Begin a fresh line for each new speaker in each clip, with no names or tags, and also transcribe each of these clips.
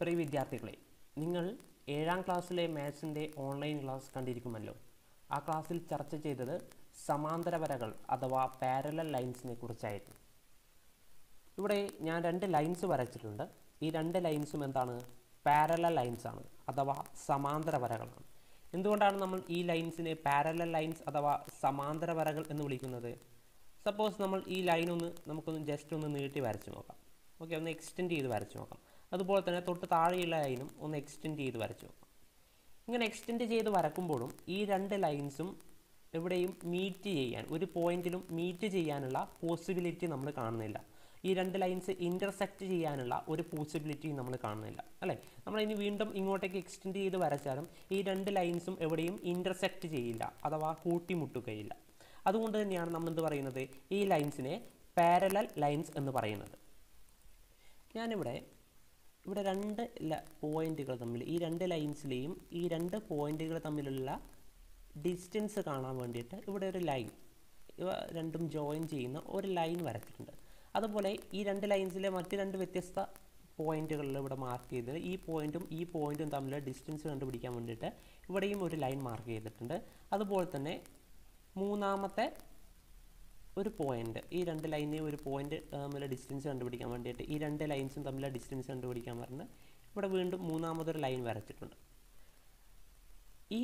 പ്രിയ വിദ്യാർത്ഥികളെ നിങ്ങൾ ഏഴാം ക്ലാസ്സിലെ മാത്സിന്റെ ഓൺലൈൻ ക്ലാസ് കണ്ടിരിക്കുമല്ലോ. ആ ക്ലാസ്സിൽ ചർച്ച ചെയ്തത് സമാന്തര വരകൾ അഥവാ പാരലൽ ലൈൻസിനെ കുറിച്ചായിരുന്നു. ഇവിടെ ഞാൻ രണ്ട് ലൈൻസ് വരച്ചിട്ടുണ്ട്. ഈ രണ്ട് ലൈൻസും എന്താണ്? പാരലൽ ലൈൻസ് ആണ് അഥവാ സമാന്തര വരകളാണ് എന്തുകൊണ്ടാണ് നമ്മൾ ഈ ലൈൻസിനെ പാരലൽ ലൈൻസ് അഥവാ സമാന്തര വരകൾ എന്ന് വിളിക്കുന്നത്? സപ്പോസ് നമ്മൾ ഈ ലൈൻ ഒന്ന് നമുക്കൊന്ന് ജസ്റ്റ് ഒന്ന് നീട്ടി വരച്ച് നോക്കാം. ഓക്കെ ഒന്ന് എക്സ്റ്റെൻഡ് ചെയ്ത് വരച്ച് നോക്കാം. അതുപോലെ തന്നെ തൊട്ട് താഴെയുള്ള ലൈനും ഒന്ന് എക്സ്റ്റെൻഡ് ചെയ്ത് വരച്ചു. ഇങ്ങനെ എക്സ്റ്റെൻഡ് ചെയ്ത് വരക്കുമ്പോഴും ഈ രണ്ട് ലൈൻസും എവിടെയും മീറ്റ് ചെയ്യാൻ ഒരു പോയിന്റിലും മീറ്റ് ചെയ്യാനുള്ള പോസിബിലിറ്റി നമ്മൾ കാണുന്നില്ല. ഈ രണ്ട് ലൈൻസ് ഇന്റർസെക്റ്റ് ചെയ്യാനുള്ള ഒരു പോസിബിലിറ്റി നമ്മൾ കാണുന്നില്ല. അല്ലേ? നമ്മൾ ഇനി വീണ്ടും ഇങ്ങോട്ടേക്ക് എക്സ്റ്റെൻഡ് ചെയ്ത് വരച്ചാലും ഈ രണ്ട് ലൈൻസും എവിടെയും ഇന്റർസെക്റ്റ് ചെയ്യില്ല അഥവാ കൂട്ടിമുട്ടുകയില്ല. അതുകൊണ്ട് തന്നെയാണ് നമ്മൾ എന്ത് പറയുന്നത്? ഈ ലൈൻസിനെ പാരലൽ ലൈൻസ് എന്ന് പറയുന്നത്. ഞാനിവിടെ ഇവിടെ രണ്ട് പോയിന്റുകൾ തമ്മിൽ ഈ രണ്ട് ലൈൻസിലെയും ഈ രണ്ട് പോയിന്റുകൾ തമ്മിലുള്ള ഡിസ്റ്റൻസ് കാണാൻ വേണ്ടിയിട്ട് ഇവിടെ ഒരു ലൈൻ ഇവ രണ്ടും ജോയിൻ ചെയ്യുന്ന ഒരു ലൈൻ വരച്ചിട്ടുണ്ട്. അതുപോലെ ഈ രണ്ട് ലൈൻസിലെ മറ്റ് രണ്ട് വ്യത്യസ്ത പോയിന്റുകളിൽ ഇവിടെ മാർക്ക് ചെയ്ത് ഈ പോയിന്റും ഈ പോയിന്റും തമ്മിൽ ഡിസ്റ്റൻസ് കണ്ടുപിടിക്കാൻ വേണ്ടിയിട്ട് ഇവിടെയും ഒരു ലൈൻ മാർക്ക് ചെയ്തിട്ടുണ്ട്. അതുപോലെ തന്നെ മൂന്നാമത്തെ ഒരു പോയിന്റ് ഈ രണ്ട് ലൈനിൽ ഒരു പോയിന്റ് തമ്മിലുള്ള ഡിസ്റ്റൻസ് കണ്ടുപിടിക്കാൻ വേണ്ടിയിട്ട് ഈ രണ്ട് ലൈൻസും തമ്മിലുള്ള ഡിസ്റ്റൻസ് കണ്ടുപിടിക്കാൻ പറഞ്ഞ് ഇവിടെ വീണ്ടും മൂന്നാമതൊരു ലൈൻ വരച്ചിട്ടുണ്ട്. ഈ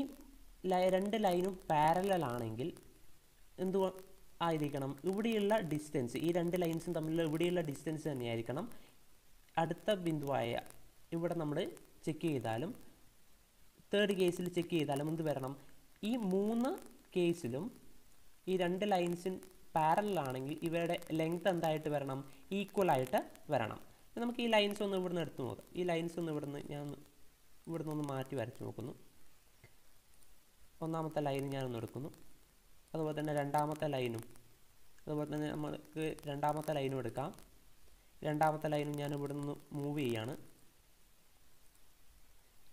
രണ്ട് ലൈനും പാരലൽ ആണെങ്കിൽ എന്തു ആയിരിക്കണം. ഇവിടെയുള്ള ഡിസ്റ്റൻസ് ഈ രണ്ട് ലൈൻസും തമ്മിലുള്ള ഇവിടെയുള്ള ഡിസ്റ്റൻസ് തന്നെയായിരിക്കണം. അടുത്ത ബിന്ദുവായ ഇവിടെ നമ്മൾ ചെക്ക് ചെയ്താലും തേർഡ് കേസിൽ ചെക്ക് ചെയ്താലും എന്ത് വരണം? ഈ മൂന്ന് കേസിലും ഈ രണ്ട് ലൈൻസിൻ പാരലൽ ആണെങ്കിൽ ഇവരുടെ ലെങ്ത് എന്തായിട്ട് വരണം? ഈക്വൽ ആയിട്ട് വരണം. നമുക്ക് ഈ ലൈൻസ് ഒന്ന് ഇവിടുന്ന് എടുത്തു നോക്കാം. ഈ ലൈൻസ് ഒന്ന് ഇവിടുന്ന് ഞാൻ ഇവിടുന്ന് ഒന്ന് മാറ്റി വരച്ച് നോക്കുന്നു. ഒന്നാമത്തെ ലൈൻ ഞാനൊന്ന് എടുക്കുന്നു. അതുപോലെ തന്നെ രണ്ടാമത്തെ ലൈനും അതുപോലെ തന്നെ നമുക്ക് രണ്ടാമത്തെ ലൈനും എടുക്കാം. രണ്ടാമത്തെ ലൈനും ഞാൻ ഇവിടെ നിന്ന് മൂവ് ചെയ്യാണ്.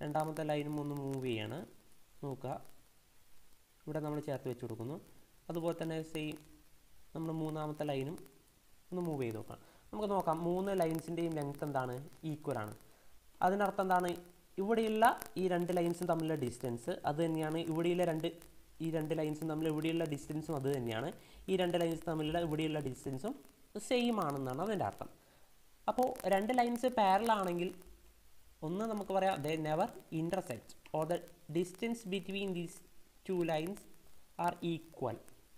രണ്ടാമത്തെ ലൈനും ഒന്ന് മൂവ് ചെയ്യാണ്. നോക്കുക. ഇവിടെ നമ്മൾ ചേർത്ത് വെച്ച് കൊടുക്കുന്നു. അതുപോലെ തന്നെ സെയിം നമ്മൾ മൂന്നാമത്തെ ലൈനും ഒന്ന് മൂവ് ചെയ്ത് നോക്കാം. നമുക്ക് നോക്കാം മൂന്ന് ലൈൻസിന്റെയും ലെങ്ത് എന്താണ്? ഈക്വൽ ആണ്. അതിനർത്ഥം എന്താണ്? ഇവിടെയുള്ള ഈ രണ്ട് ലൈൻസും തമ്മിലുള്ള ഡിസ്റ്റൻസ് അത് തന്നെയാണ്. ഇവിടെയുള്ള രണ്ട് ഈ രണ്ട് ലൈൻസും തമ്മിൽ ഇവിടെയുള്ള ഡിസ്റ്റൻസും അത് തന്നെയാണ്. ഈ രണ്ട് ലൈൻസ് തമ്മിലുള്ള ഇവിടെയുള്ള ഡിസ്റ്റൻസും സെയിം ആണെന്നാണ് അതിന്റെ അർത്ഥം. അപ്പോൾ രണ്ട് ലൈൻസ് പാരലാണെങ്കിൽ ഒന്ന് നമുക്ക് പറയാം they never intersect or the distance between these two lines are equal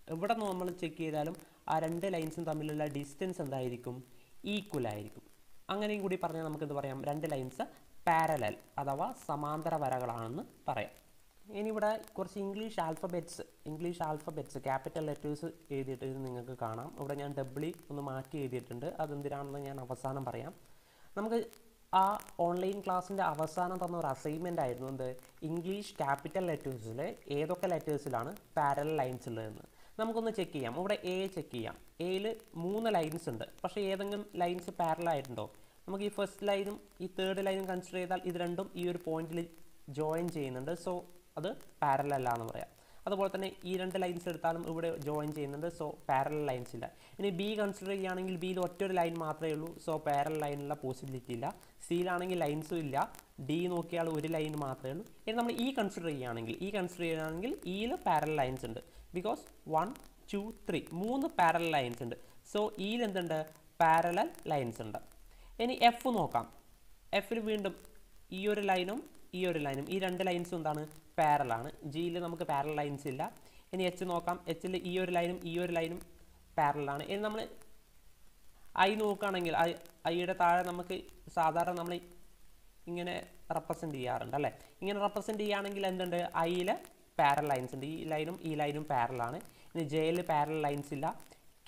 എവിടെ നിന്ന് നമ്മൾ ചെക്ക് ചെയ്താലും ആ രണ്ട് ലൈൻസും തമ്മിലുള്ള ഡിസ്റ്റൻസ് എന്തായിരിക്കും? ഈക്വൽ ആയിരിക്കും. അങ്ങനെയും കൂടി പറഞ്ഞാൽ നമുക്ക് എന്ത് പറയാം. രണ്ട് ലൈൻസ് പാരലൽ അഥവാ സമാന്തര വരകളാണെന്ന് പറയാം. ഇനി ഇവിടെ കുറച്ച് English alphabets English alphabets capital letters എഴുതിയിട്ട് നിങ്ങൾക്ക് കാണാം. ഇവിടെ ഞാൻ ഡബ്ലി ഒന്ന് മാറ്റി എഴുതിയിട്ടുണ്ട്. അതെന്തിനാണെന്ന് ഞാൻ അവസാനം പറയാം. നമുക്ക് ആ ഓൺലൈൻ ക്ലാസ്സിന്റെ അവസാനം തന്ന ഒരു അസൈൻമെന്റ് ആയിരുന്നു എന്ത്? ഇംഗ്ലീഷ് ക്യാപിറ്റൽ ലെറ്റേഴ്സിൽ ഏതൊക്കെ ലെറ്റേഴ്സിലാണ് പാരൽ ലൈൻസ് ഉള്ളതെന്ന്. നമുക്കൊന്ന് ചെക്ക് ചെയ്യാം. ഇവിടെ എ ചെക്ക് ചെയ്യാം. എയിൽ മൂന്ന് ലൈൻസ് ഉണ്ട്. പക്ഷേ ഏതെങ്കിലും ലൈൻസ് പാരലായിട്ടുണ്ടോ നമുക്ക് ഈ ഫസ്റ്റ് ലൈനും ഈ തേർഡ് ലൈനും കൺസിഡർ ചെയ്താൽ ഇത് രണ്ടും ഈ ഒരു പോയിന്റിൽ ജോയിൻ ചെയ്യുന്നുണ്ട്. സോ അത് എന്ന് പറയാം. അതുപോലെ തന്നെ ഈ രണ്ട് ലൈൻസ് എടുത്താലും ഇവിടെ ജോയിൻ ചെയ്യുന്നുണ്ട്. സോ പാരലൽ ലൈൻസ് ഇല്ല. ഇനി ബി കൺസിഡർ ചെയ്യുകയാണെങ്കിൽ ബിയിൽ ഒറ്റൊരു ലൈൻ മാത്രമേ ഉള്ളൂ. സോ പാരൽ ലൈനുള്ള പോസിബിലിറ്റി ഇല്ല. സിയിലാണെങ്കിൽ ലൈൻസും ഇല്ല. ഡി നോക്കിയാൽ ഒരു ലൈൻ മാത്രമേ ഉള്ളൂ. ഇനി നമ്മൾ ഈ കൺസിഡർ ചെയ്യുകയാണെങ്കിൽ ഈ കൺസിഡർ ചെയ്യുകയാണെങ്കിൽ ഇയിൽ പാരൽ ലൈൻസ് ഉണ്ട്. ബിക്കോസ് വൺ ടു ത്രീ മൂന്ന് പാരലൽ ലൈൻസ് ഉണ്ട്. സോ ഇയിൽ എന്തുണ്ട്? പാരലൽ ലൈൻസ് ഉണ്ട്. ഇനി എഫ് നോക്കാം. എഫിൽ വീണ്ടും ഈ ഒരു ലൈനും ഈ ഒരു ലൈനും ഈ രണ്ട് ലൈൻസും എന്താണ്? പാരലാണ് ജിയിൽ നമുക്ക് പാരൽ ലൈൻസ് ഇല്ല. ഇനി എച്ച് നോക്കാം. എച്ചിൽ ഈ ഒരു ലൈനും ഈ ഒരു ലൈനും പാരലാണ് ഇനി നമ്മൾ ഐ നോക്കുകയാണെങ്കിൽ ഐ ഐയുടെ താഴെ നമുക്ക് സാധാരണ നമ്മൾ ഇങ്ങനെ റെപ്രസെന്റ് ചെയ്യാറുണ്ട് അല്ലേ? ഇങ്ങനെ റെപ്രസെന്റ് ചെയ്യുകയാണെങ്കിൽ എന്തുണ്ട്? ഐയിൽ പാരൽ ലൈൻസ് ഉണ്ട്. ഈ ലൈനും ഈ ലൈനും പാരലാണ് ഇനി ജെയിൽ പാരൽ ലൈൻസ് ഇല്ല.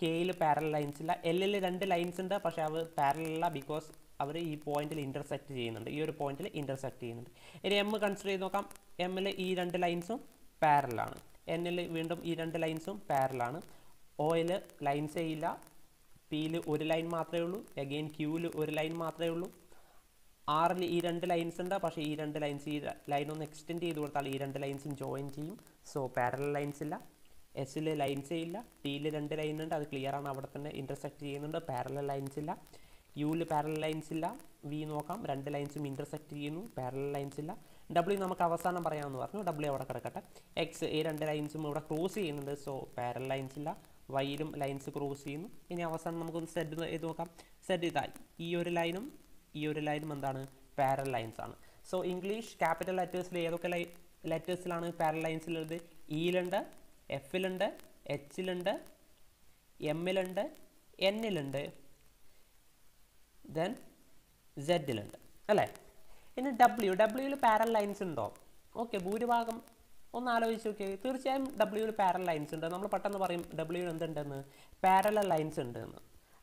കെയിൽ പാരൽ ലൈൻസ് ഇല്ല. എല്ലിൽ രണ്ട് ലൈൻസ് ഉണ്ട്. പക്ഷേ അത് പാരലല്ല ബിക്കോസ് അവർ ഈ പോയിന്റിൽ ഇന്റർസെക്റ്റ് ചെയ്യുന്നുണ്ട്. ഈ ഒരു പോയിന്റിൽ ഇന്റർസെക്റ്റ് ചെയ്യുന്നുണ്ട്. ഇനി എം കൺസിഡർ ചെയ്ത് നോക്കാം. എമ്മിൽ ഈ രണ്ട് ലൈൻസും പാരലാണ് എന്നിൽ വീണ്ടും ഈ രണ്ട് ലൈൻസും പാരലാണ് ഓയിൽ ലൈൻസേ ഇല്ല. പിയിൽ ഒരു ലൈൻ മാത്രമേ ഉള്ളൂ. അഗെയിൻ ക്യൂവിൽ ഒരു ലൈൻ മാത്രമേ ഉള്ളൂ. ആറിൽ ഈ രണ്ട് ലൈൻസ് ഉണ്ട് പക്ഷേ ഈ രണ്ട് ലൈൻസ് ഈ ലൈൻ ഒന്ന് എക്സ്റ്റെൻഡ് ചെയ്ത് കൊടുത്താൽ ഈ രണ്ട് ലൈൻസും ജോയിൻ ചെയ്യും. സോ പാരലൽ ലൈൻസ് ഇല്ല എസിൽ ലൈൻസേ ഇല്ല ടിയിൽ രണ്ട് ലൈൻ ഉണ്ട് അത് ക്ലിയർ ആണ്. അവിടെ തന്നെ ഇന്റർസെക്റ്റ് ചെയ്യുന്നുണ്ട് പാരലൽ ലൈൻസ് ഇല്ല. യുവിൽ പാരലൽ ലൈൻസ് ഇല്ല വി നോക്കാം രണ്ട് ലൈൻസും ഇന്റർസെക്റ്റ് ചെയ്യുന്നു പാരലൽ ലൈൻസ് ഇല്ല. ഡബ്ല്യു നമുക്ക് അവസാനം പറയാമെന്ന് പറഞ്ഞു ഡബ്ല്യു അവിടെ കിടക്കട്ടെ. എക്സ് ഈ രണ്ട് ലൈൻസും ഇവിടെ ക്രോസ് ചെയ്യുന്നുണ്ട് സോ പാരൽ ലൈൻസ് ഇല്ല. വൈയിലും ലൈൻസ് ക്രോസ് ചെയ്യുന്നു. ഇനി അവസാനം നമുക്കൊന്ന് സെറ്റ് ചെയ്ത് നോക്കാം. സെറ്റ് ഇതായി ഈ ഒരു ലൈനും ഈ ഒരു ലൈനും എന്താണ്? പാരൽ ലൈൻസ് ആണ്. സോ ഇംഗ്ലീഷ് ക്യാപിറ്റൽ ലെറ്റേഴ്സിൽ ഏതൊക്കെ ലൈ ലെറ്റേഴ്സിലാണ് പാരൽ ലൈൻസിലുള്ളത് ഇയിലുണ്ട് എഫിലുണ്ട് എച്ചിലുണ്ട് എമ്മിലുണ്ട് എന്നിലുണ്ട് ദെൻ സെഡിലുണ്ട് അല്ലേ? ഇനി ഡബ്ല്യു ഡബ്ല്യൂയിൽ പാരൽ ലൈൻസ് ഉണ്ടോ? ഓക്കെ ഭൂരിഭാഗം ഒന്ന് ആലോചിച്ച് നോക്കി തീർച്ചയായും ഡബ്ല്യൂയിൽ പാരൽ ലൈൻസ് ഉണ്ട്. നമ്മൾ പെട്ടെന്ന് പറയും ഡബ്ല്യൂയിൽ എന്തുണ്ടെന്ന്? പാരലൽ ലൈൻസ് ഉണ്ട് എന്ന്.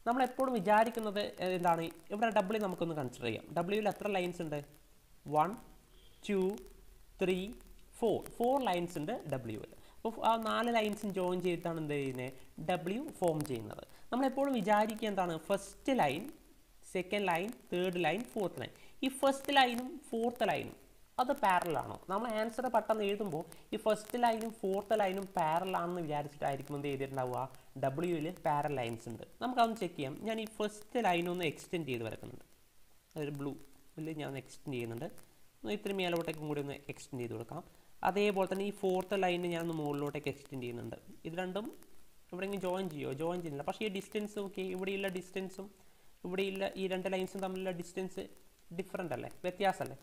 നമ്മൾ എപ്പോഴും വിചാരിക്കുന്നത് എന്താണ്? ഇവിടെ ഡബ്ല്യു നമുക്കൊന്ന് കൺസിഡർ ചെയ്യാം. ഡബ്ല്യൂയിൽ എത്ര ലൈൻസ് ഉണ്ട്? One two three four four lines ഉണ്ട് ഡബ്ല്യൂവിൽ അപ്പോൾ ആ നാല് ലൈൻസും ജോയിൻ ചെയ്തിട്ടാണ് എന്ത് ചെയ്യുന്നത് ഡബ്ല്യു ഫോം ചെയ്യുന്നത്. നമ്മളെപ്പോഴും വിചാരിക്കുക എന്താണ്? First line second line third line fourth line ഈ ഫസ്റ്റ് ലൈനും ഫോർത്ത് ലൈനും അത് പാരലാണോ നമ്മൾ ആൻസർ പെട്ടെന്ന് എഴുതുമ്പോൾ ഈ ഫസ്റ്റ് ലൈനും ഫോർത്ത് ലൈനും പാരലാണെന്ന് വിചാരിച്ചിട്ടായിരിക്കും എന്ത് ചെയ്തിട്ടുണ്ടാവുക? ഡബ്ല്യൂവിൽ പാരൽ ലൈൻസ് ഉണ്ട്. നമുക്കതൊന്ന് ചെക്ക് ചെയ്യാം. ഞാൻ ഈ ഫസ്റ്റ് ലൈനൊന്ന് എക്സ്റ്റെൻഡ് ചെയ്ത് വരക്കുന്നുണ്ട്. അതൊരു ബ്ലൂ ഇല്ല ഞാൻ ഒന്ന് എക്സ്റ്റെൻഡ് ചെയ്യുന്നുണ്ട്. ഇത്തിരി മേലോട്ടേക്കും കൂടി ഒന്ന് എക്സ്റ്റെൻഡ് ചെയ്ത് കൊടുക്കാം. അതേപോലെ തന്നെ ഈ ഫോർത്ത് ലൈന് ഞാൻ ഒന്ന് മുകളിലോട്ടേക്ക് എക്സ്റ്റെൻഡ് ചെയ്യുന്നുണ്ട്. ഇത് രണ്ടും ഇവിടെയെങ്കിലും ജോയിൻ ചെയ്യുമോ ജോയിൻ ചെയ്യുന്നില്ല. പക്ഷേ ഈ ഡിസ്റ്റൻസ് നോക്കി ഇവിടെയുള്ള ഡിസ്റ്റൻസും ഇവിടെയുള്ള ഈ രണ്ട് ലൈൻസും തമ്മിലുള്ള ഡിസ്റ്റൻസ് ഡിഫറെന്റ് അല്ലേ? വ്യത്യാസമല്ലേ?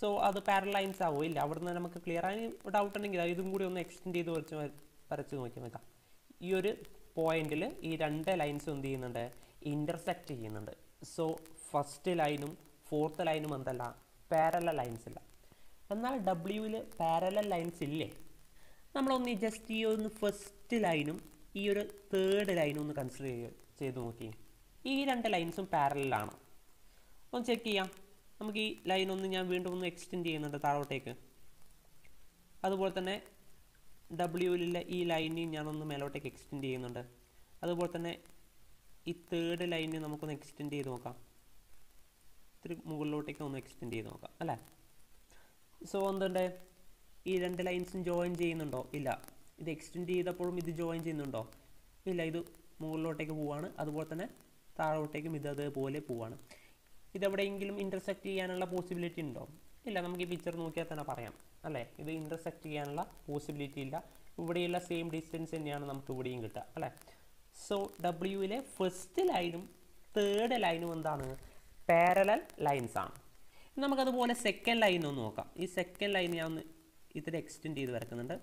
സോ അത് പാരലൈൻസ് ആവില്ല അവിടുന്ന് നമുക്ക് ക്ലിയർ ആയി ഡൗട്ട് ഉണ്ടെങ്കിൽ ഇതും കൂടി ഒന്ന് എക്സ്റ്റെൻഡ് ചെയ്ത് വരച്ച് വരച്ച് നോക്കി നോക്കാം ഈ ഒരു പോയിന്റിൽ ഈ രണ്ട് ലൈൻസ് എന്ത് ചെയ്യുന്നുണ്ട്? ഇന്റർസെക്റ്റ് ചെയ്യുന്നുണ്ട്. സോ ഫസ്റ്റ് ലൈനും ഫോർത്ത് ലൈനും എന്തല്ല? പാരല ലൈൻസ് ഇല്ല. എന്നാൽ ഡബ്ല്യൂവിൽ പാരല ലൈൻസ് ഇല്ലേ? നമ്മളൊന്ന് ജസ്റ്റ് ഈ ഒന്ന് ഫസ്റ്റ് ലൈനും ഈ ഒരു തേർഡ് ലൈനും ഒന്ന് കൺസിഡർ ചെയ്ത് നോക്കി. ഈ രണ്ട് ലൈൻസും പാരലാണ് ഒന്ന് ചെക്ക് ചെയ്യാം. നമുക്ക് ഈ ലൈൻ ഒന്ന് ഞാൻ വീണ്ടും ഒന്ന് എക്സ്റ്റെൻഡ് ചെയ്യുന്നുണ്ട് താഴോട്ടേക്ക്. അതുപോലെ തന്നെ ഡബ്ല്യൂവിലുള്ള ഈ ലൈനെയും ഞാനൊന്ന് മേലോട്ടേക്ക് എക്സ്റ്റെൻഡ് ചെയ്യുന്നുണ്ട്. അതുപോലെ തന്നെ ഈ തേർഡ് ലൈനെ നമുക്കൊന്ന് എക്സ്റ്റെൻഡ് ചെയ്ത് നോക്കാം. ഇത്തിരി മുകളിലോട്ടേക്ക് ഒന്ന് എക്സ്റ്റെൻഡ് ചെയ്ത് നോക്കാം അല്ലേ? സോ എന്തുണ്ട്? ഈ രണ്ട് ലൈൻസും ജോയിൻ ചെയ്യുന്നുണ്ടോ? ഇല്ല. ഇത് എക്സ്റ്റെൻഡ് ചെയ്തപ്പോഴും ഇത് ജോയിൻ ചെയ്യുന്നുണ്ടോ? ഇല്ല ഇത് മുകളിലോട്ടേക്ക് പോവാണ്. അതുപോലെ തന്നെ താഴോട്ടേക്കും ഇത് അതേപോലെ പോവാണ്. ഇതെവിടെയെങ്കിലും ഇന്റർസെക്റ്റ് ചെയ്യാനുള്ള പോസിബിലിറ്റി ഉണ്ടോ? ഇല്ല നമുക്ക് ഈ പിക്ചർ നോക്കിയാൽ തന്നെ പറയാം അല്ലേ? ഇത് ഇന്റർസെക്റ്റ് ചെയ്യാനുള്ള പോസിബിലിറ്റി ഇല്ല. ഇവിടെയുള്ള സെയിം ഡിസ്റ്റൻസ് തന്നെയാണ് നമുക്ക് ഇവിടെയും കിട്ടുക അല്ലേ? സോ ഡബ്ല്യുവിലെ ഫസ്റ്റ് ലൈനും തേർഡ് ലൈനും എന്താണ്? പാരലൽ ലൈൻസ് ആണ്. നമുക്കതുപോലെ സെക്കൻഡ് ലൈൻ ഒന്ന് നോക്കാം. ഈ സെക്കൻഡ് ലൈൻ ഞാൻ ഒന്ന് ഇത്തിരി എക്സ്റ്റെൻഡ് ചെയ്ത് വരക്കുന്നുണ്ട്.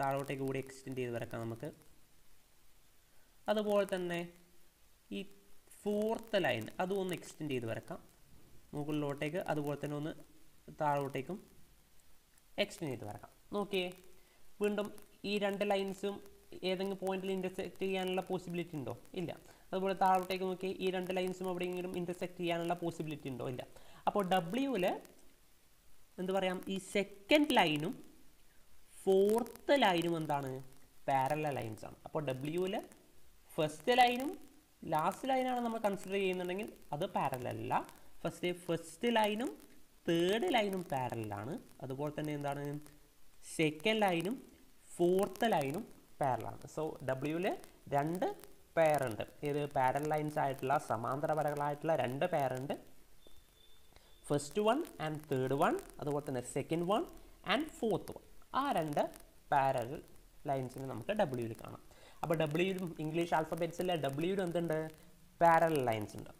താഴോട്ടേക്ക് കൂടി എക്സ്റ്റെൻഡ് ചെയ്ത് വരക്കാം നമുക്ക്. അതുപോലെ തന്നെ ഈ ഫോർത്ത് ലൈൻ അതും ഒന്ന് എക്സ്റ്റെൻഡ് ചെയ്ത് വരക്കാം. മുകളിലോട്ടേക്ക് അതുപോലെ തന്നെ ഒന്ന് താഴോട്ടേക്കും എക്സ്റ്റെൻഡ് ചെയ്ത് വരക്കാം. നോക്കിയേ വീണ്ടും ഈ രണ്ട് ലൈൻസും ഏതെങ്കിലും പോയിന്റിൽ ഇന്റർസെക്റ്റ് ചെയ്യാനുള്ള പോസിബിലിറ്റി ഉണ്ടോ? ഇല്ല. അതുപോലെ താഴോട്ടേക്ക് നോക്കി ഈ രണ്ട് ലൈൻസും എവിടെയെങ്കിലും ഇന്റർസെക്റ്റ് ചെയ്യാനുള്ള പോസിബിലിറ്റി ഉണ്ടോ? ഇല്ല. അപ്പോൾ ഡബ്ല്യൂവിൽ എന്ത് പറയാം? ഈ സെക്കൻഡ് ലൈനും ഫോർത്ത് ലൈനും എന്താണ്? പാരല ലൈൻസ് ആണ്. അപ്പോൾ ഡബ്ല്യൂവിൽ ഫസ്റ്റ് ലൈനും ലാസ്റ്റ് ലൈനാണ് നമ്മൾ കൺസിഡർ ചെയ്യുന്നുണ്ടെങ്കിൽ അത് പാരലല്ല ഫസ്റ്റ് ഫസ്റ്റ് ലൈനും തേർഡ് ലൈനും പാരലാണ് അതുപോലെ തന്നെ എന്താണ്? സെക്കൻഡ് ലൈനും ഫോർത്ത് ലൈനും പാരലാണ് സോ ഡബ്ല്യൂവിൽ രണ്ട് പേരുണ്ട് ഇത് പാരൽ ലൈൻസ് ആയിട്ടുള്ള സമാന്തര വരകളായിട്ടുള്ള രണ്ട് പേരുണ്ട് first one and third one അതുപോലെ തന്നെ second one and fourth one ആ രണ്ട് പാരൽ ലൈൻസിന് നമുക്ക് ഡബ്ല്യൂയിൽ കാണാം. അപ്പോൾ ഡബ്ല്യൂയിലും ഇംഗ്ലീഷ് ആൽഫബറ്റ്സിലെ ഡബ്ല്യൂയിൽ എന്തുണ്ട്? പാരൽ ലൈൻസ് ഉണ്ട്.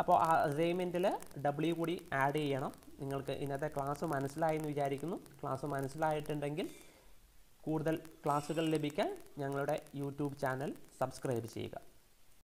അപ്പോൾ ആ അസൈൻമെന്റിൽ ഡബ്ല്യു കൂടി ആഡ് ചെയ്യണം. നിങ്ങൾക്ക് ഇന്നത്തെ ക്ലാസ് മനസ്സിലായെന്ന് വിചാരിക്കുന്നു. ക്ലാസ് മനസ്സിലായിട്ടുണ്ടെങ്കിൽ കൂടുതൽ ക്ലാസ്സുകൾ ലഭിക്കാൻ ഞങ്ങളുടെ യൂട്യൂബ് ചാനൽ സബ്സ്ക്രൈബ് ചെയ്യുക.